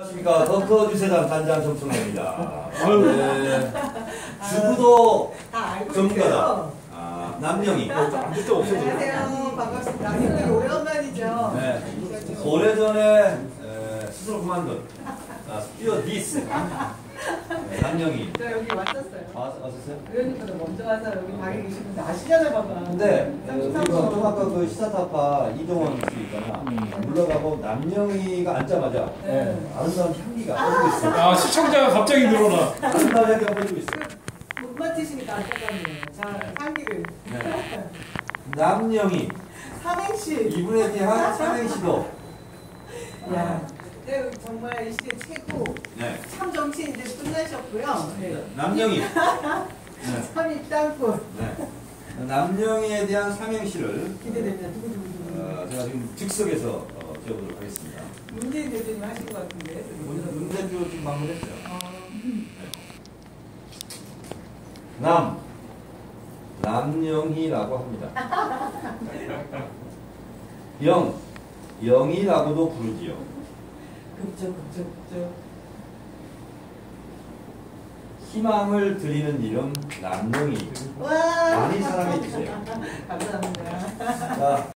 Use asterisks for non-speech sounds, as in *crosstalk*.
안녕하십니까 더컷 유세단 단장 정청래입니다. 아유. 네, 주부도 다 알고 전문가다. 아, 남영희. 없어 지금. 안녕하세요. 반갑습니다. 형님 오랜만이죠? 네, 오래전에 에, 스스로 그만둔 아, 스튜어디스 네, 남영희. 저 여기 왔었어요. 아, 왔었어요? 의원님보다 먼저 와서 여기 방에 계시는데 아시잖아요, 봐봐. 근데 에, 우리가 좀 아까 그 시사타파 이종원 씨 있잖아. 물러가고 남영이가 앉자마자 네. 아름다운 향기가 퍼지고 있어. 아 시청자가 갑자기 늘어나. 아름다운 향기가 퍼지고 있어. 못 맡으시니까 안타깝네요. 자, 향기를. 네. 남영이 삼행시. 이분에 대한 삼행시도 야, 네, 정말 이 시대 최고. 네. 참 정치 이제 끝나셨고요. 네. 남영이. 네. 참 입당꾼. *laughs* 네. 남영이에 대한 삼행시를 기대됩니다. 두구두구두구. 어, 제가 지금 즉석에서 어, 지어보도록 하겠습니다. 문재인 대표님 하신 것 같은데. 문대표 지금 방문했어요. 어, 남. 남영희라고 합니다. *laughs* 영. 영희라고도 부르지요. 급죠, 급죠, 급죠. 희망을 드리는 이름. 와! 많이 사랑해 주세요. 감사합니다. 자,